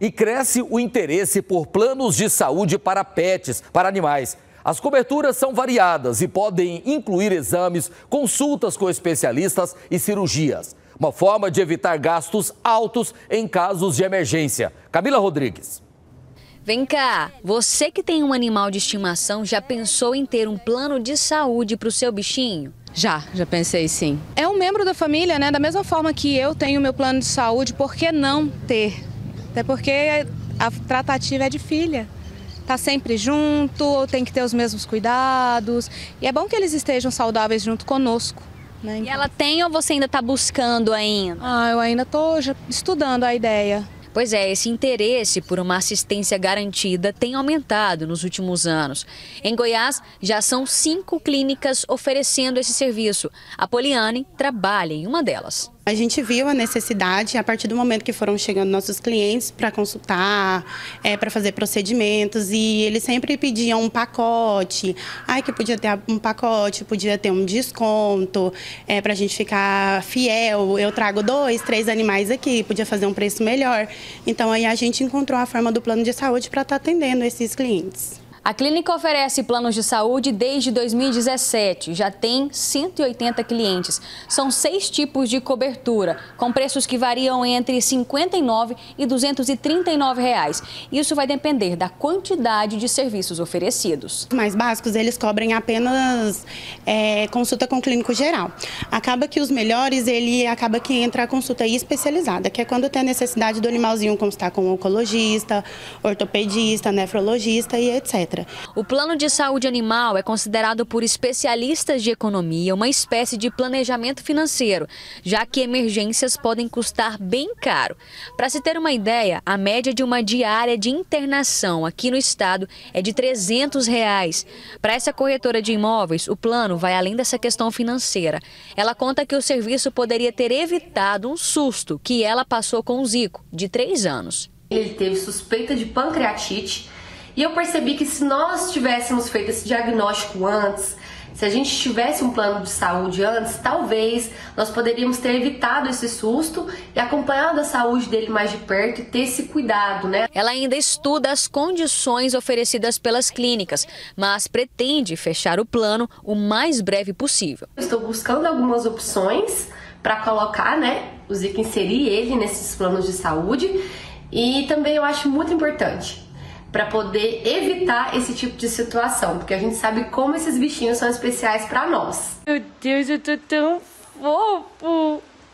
E cresce o interesse por planos de saúde para pets, para animais. As coberturas são variadas e podem incluir exames, consultas com especialistas e cirurgias. Uma forma de evitar gastos altos em casos de emergência. Camila Rodrigues. Vem cá, você que tem um animal de estimação já pensou em ter um plano de saúde para o seu bichinho? Já, já pensei sim. É um membro da família, né? Da mesma forma que eu tenho meu plano de saúde, por que não ter? Até porque a tratativa é de filha tá sempre junto, tem que ter os mesmos cuidados. E é bom que eles estejam saudáveis junto conosco. Né? Então... E ela tem ou você ainda está buscando ainda? Ah, eu ainda estou estudando a ideia. Pois é, esse interesse por uma assistência garantida tem aumentado nos últimos anos. Em Goiás, já são cinco clínicas oferecendo esse serviço. A Poliane trabalha em uma delas. A gente viu a necessidade a partir do momento que foram chegando nossos clientes para consultar, é, para fazer procedimentos e eles sempre pediam um pacote. Ai, que podia ter um pacote, podia ter um desconto é, para a gente ficar fiel. Eu trago dois, três animais aqui, podia fazer um preço melhor. Então aí a gente encontrou a forma do plano de saúde para estar tá atendendo esses clientes. A clínica oferece planos de saúde desde 2017. Já tem 180 clientes. São seis tipos de cobertura, com preços que variam entre R$ 59 e 239 reais. Isso vai depender da quantidade de serviços oferecidos. Os mais básicos, eles cobrem apenas é, consulta com clínico geral. Acaba que os melhores, ele acaba que entra a consulta especializada, que é quando tem a necessidade do animalzinho consultar com um oncologista, ortopedista, nefrologista e etc. O plano de saúde animal é considerado por especialistas de economia uma espécie de planejamento financeiro, já que emergências podem custar bem caro. Para se ter uma ideia, a média de uma diária de internação aqui no estado é de 300 reais. Para essa corretora de imóveis, o plano vai além dessa questão financeira. Ela conta que o serviço poderia ter evitado um susto que ela passou com o Zico, de 3 anos. Ele teve suspeita de pancreatite e eu percebi que se nós tivéssemos feito esse diagnóstico antes, se a gente tivesse um plano de saúde antes, talvez nós poderíamos ter evitado esse susto e acompanhado a saúde dele mais de perto e ter esse cuidado, né? Ela ainda estuda as condições oferecidas pelas clínicas, mas pretende fechar o plano o mais breve possível. Estou buscando algumas opções para colocar, né, o Zico inserir ele nesses planos de saúde e também eu acho muito importante para poder evitar esse tipo de situação, porque a gente sabe como esses bichinhos são especiais para nós. Meu Deus, eu tô tão fofo!